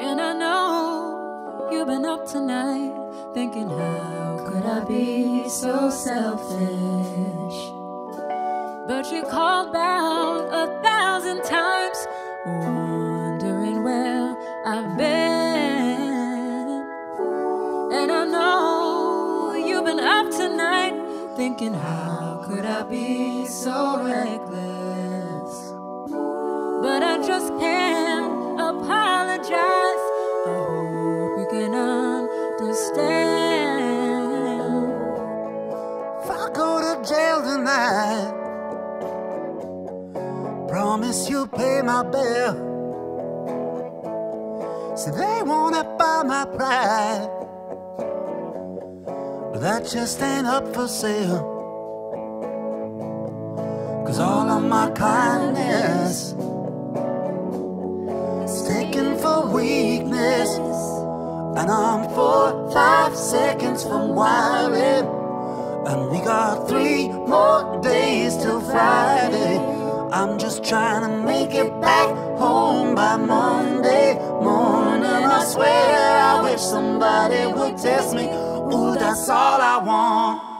And I know you've been up tonight thinking, how could I be so selfish? But you called out a thousand times, wondering where I've been. And I know you've been up tonight thinking, how could I be so reckless? Just can't apologize. I hope you can understand. If I go to jail tonight, promise you'll pay my bill. So they wanna buy my pride, but that just ain't up for sale. Cause all of my kindness And I'm four, five seconds from wildin'. And we got three more days till Friday. I'm just trying to make it back home by Monday morning. I swear I wish somebody would test me. Ooh, that's all I want.